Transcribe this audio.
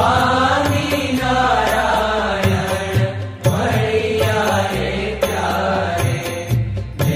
와.